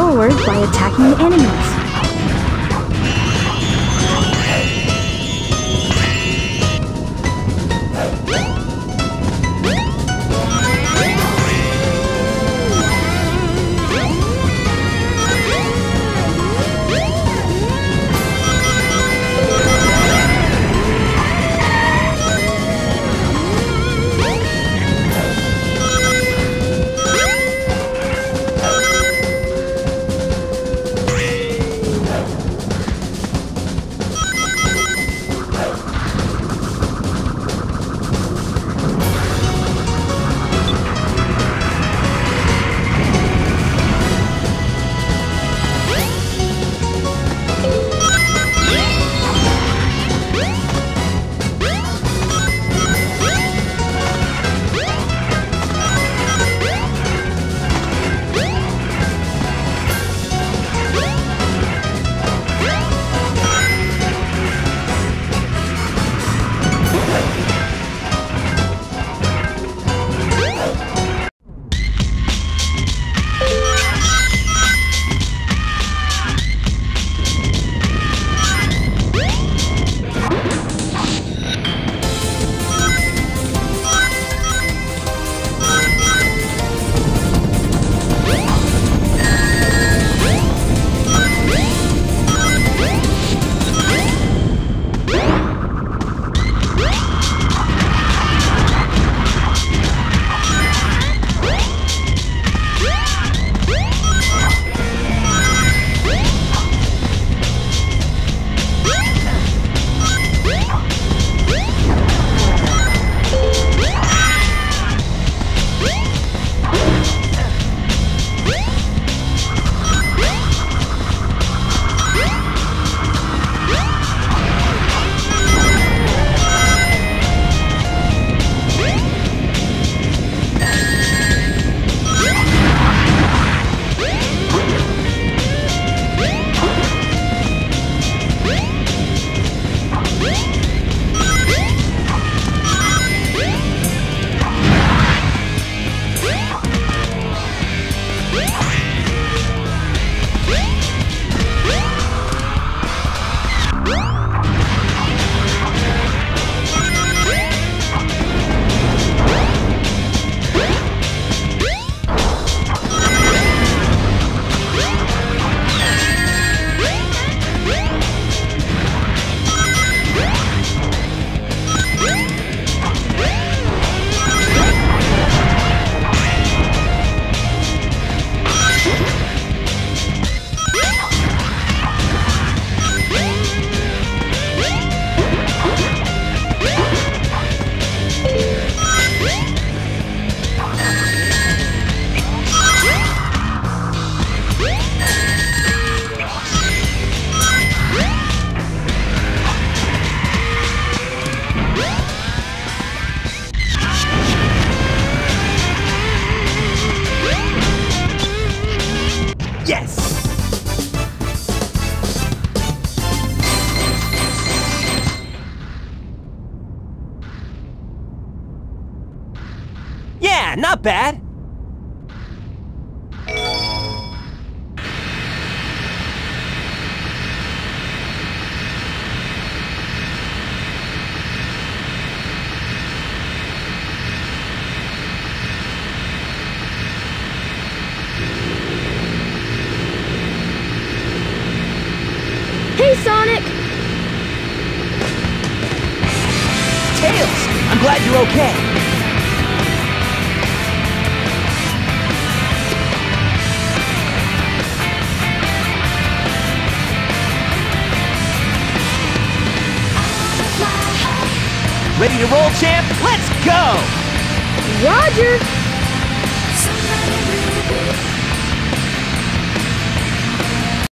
forward by attacking enemies. Enemies. Yeah, not bad. Tails, I'm glad you're okay. Ready to roll, champ? Let's go! Roger!